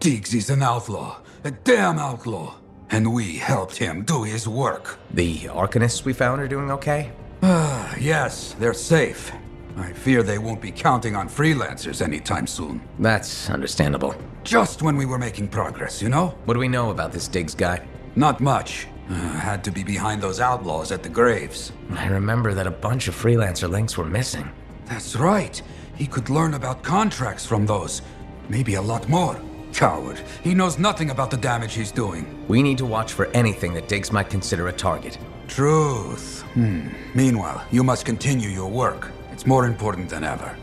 Diggs is an outlaw. A damn outlaw. And we helped him do his work. The Arcanists we found are doing okay? Ah, yes, they're safe. I fear they won't be counting on freelancers anytime soon. That's understandable. Just when we were making progress, you know? What do we know about this Diggs guy? Not much. Uh, had to be behind those outlaws at the graves. I remember that a bunch of freelancer links were missing. That's right. He could learn about contracts from those. Maybe a lot more. Coward. He knows nothing about the damage he's doing. We need to watch for anything that Diggs might consider a target. Truth. Hmm. Meanwhile, you must continue your work. It's more important than ever.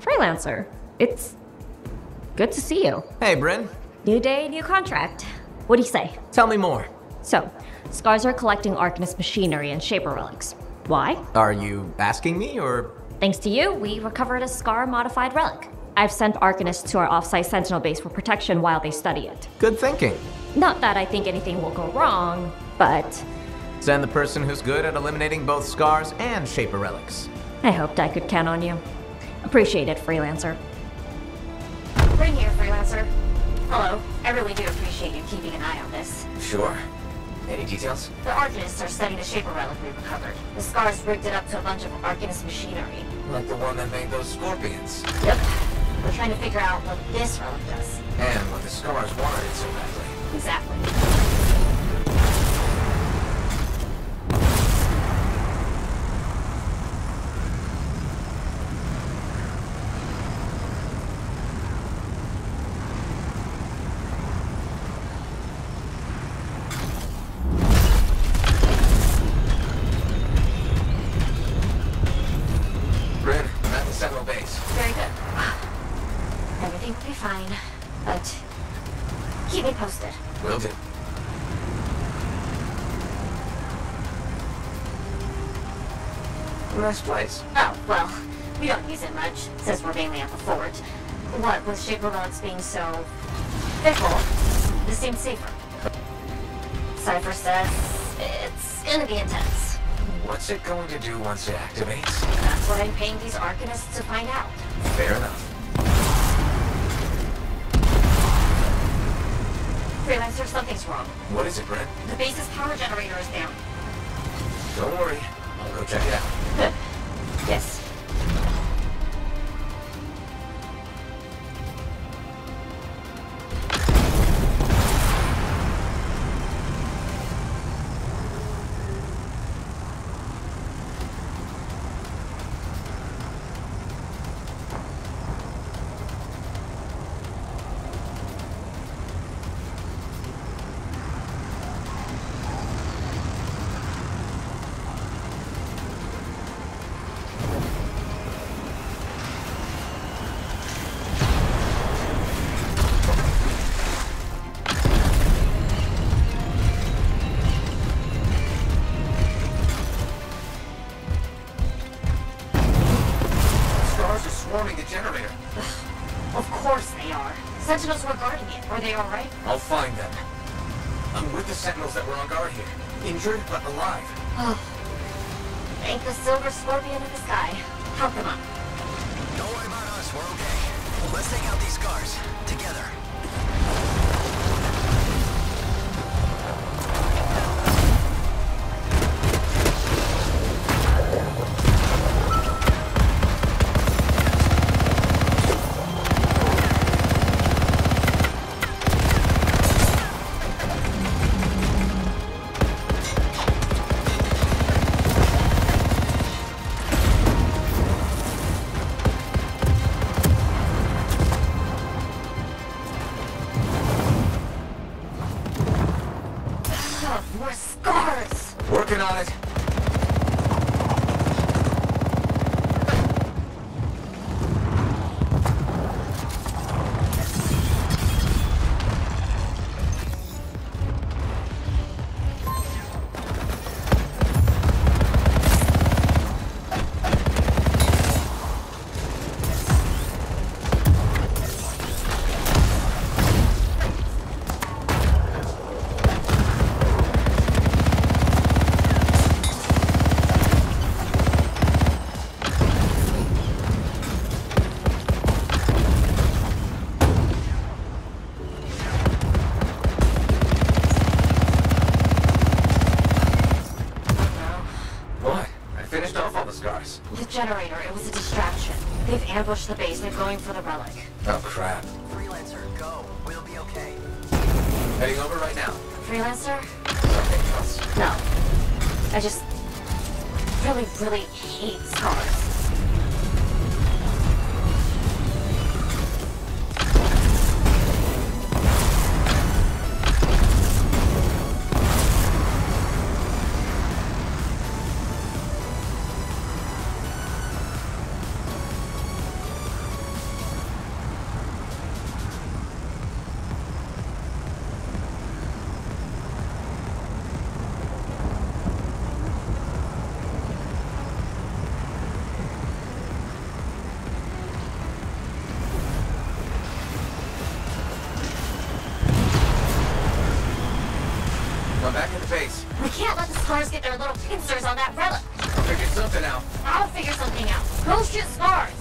Freelancer, it's good to see you. Hey, Bryn. New day, new contract. What do you say? Tell me more. So, Scars are collecting Arcanist machinery and Shaper relics. Why? Are you asking me, or Thanks to you, we recovered a Scar modified relic. I've sent Arcanists to our offsite Sentinel base for protection while they study it. good thinking? Not that I think anything will go wrong, but Send the person who's good at eliminating both scars and Shaper relics. I hoped I could count on you. Appreciate it, Freelancer. Bryn here, freelancer. Hello. I really do appreciate you keeping an eye on this. Sure. Any details? The Arcanists are studying the Shaper relic we recovered. The Scars rigged it up to a bunch of Arcanist machinery. Like the one that made those scorpions. Yep. We're trying to figure out what this relic does. And what the scars wanted so badly. Exactly. Nice place. Oh, well, we don't use it much, since we're mainly at the fort. What with Shaper relics being so fickle, this seems safer. Cypher says it's gonna be intense. What's it going to do once it activates? That's what I'm paying these Arcanists to find out. Fair enough. Freelancer, something's wrong. What is it, Bryn? The base's power generator is down. Don't worry. Out. Yes. Swarming the generator. Of course they are. Sentinels were guarding it. Were they alright? I'll find them. I'm with the sentinels that were on guard here. Injured, but alive. Oh. Thank the silver scorpion in the sky. Help them up. Don't worry about us, we're okay. Let's take out these scars. Together. about it. Generator. It was a distraction. They've ambushed the base. They're going for the relic. Oh, crap. Freelancer, go. We'll be okay. Heading over right now. Freelancer? Okay. No. I just really, really hate scars. Scars get their little pincers on that relic. I'll figure something out. I'll figure something out. Go shoot scars.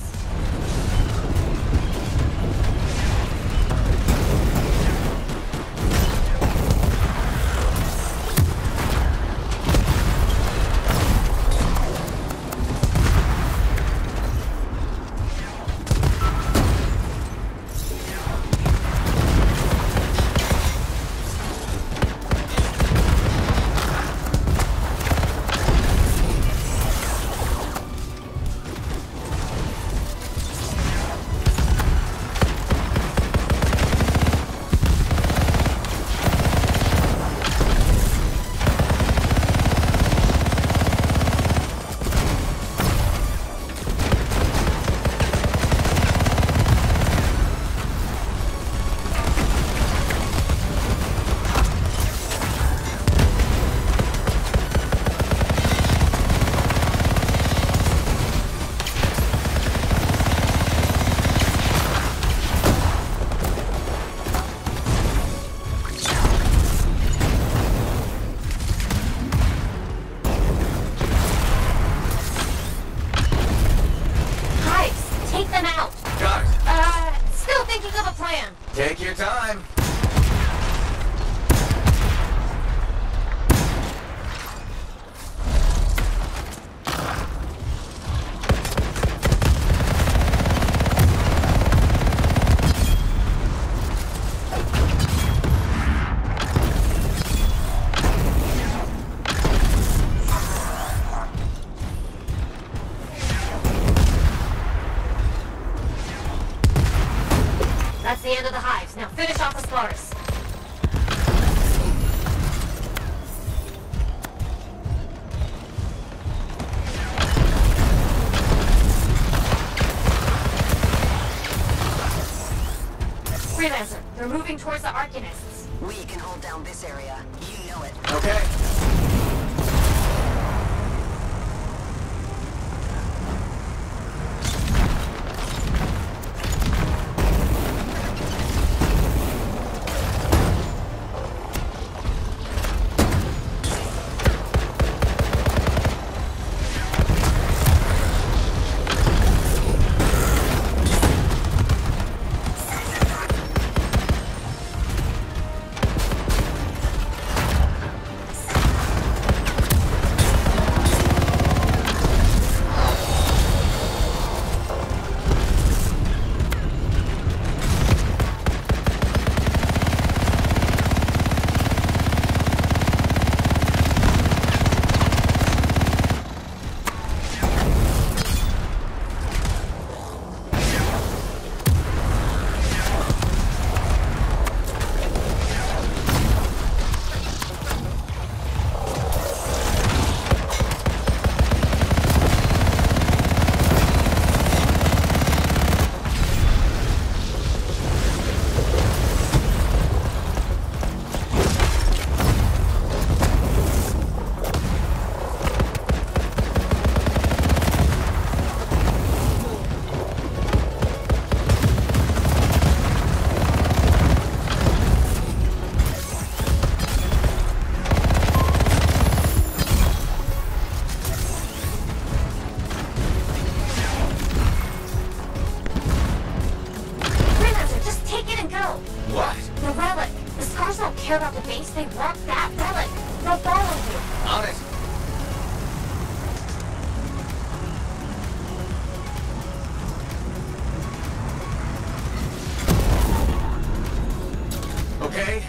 Freelancer, they're moving towards the Arcanists. We can hold down this area. You know it. Okay.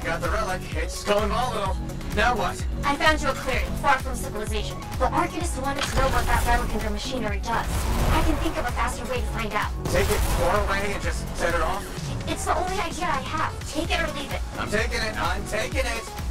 Relic. It's going volatile. Now what? I found you a clearing, far from civilization. The Arcanist wanted to know what that relic and their machinery does. I can think of a faster way to find out. Take it far away and just set it off? It's the only idea I have. Take it or leave it. I'm taking it. I'm taking it.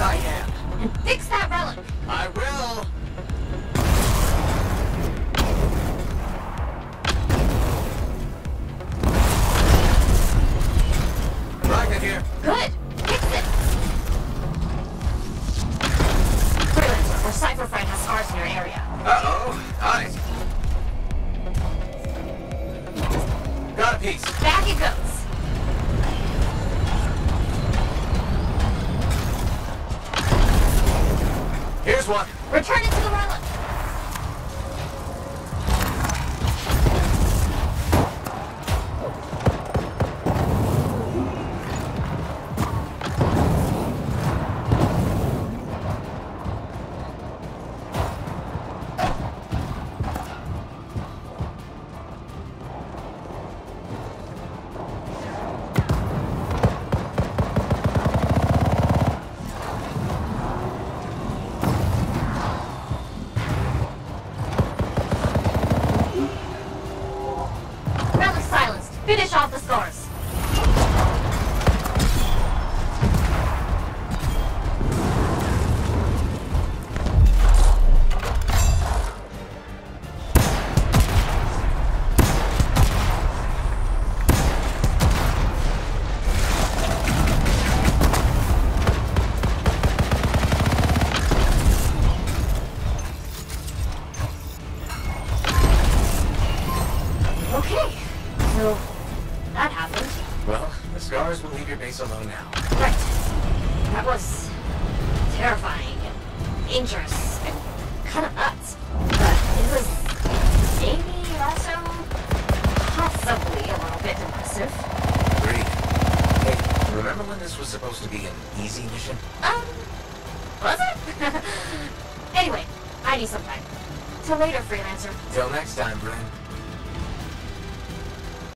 I am. And fix that relic. I will. Rocket here. Good. Fix it. Freelancer, or Cypher Friend has scars in your area. Uh-oh. On it. Got a piece. Back it goes. Return it to the. Relic dangerous and kind of nuts. But it was maybe also possibly a little bit impressive. Agreed. Hey, remember when this was supposed to be an easy mission? Um, was it? anyway, I need some time. Till later, freelancer. Till next time, Bryn.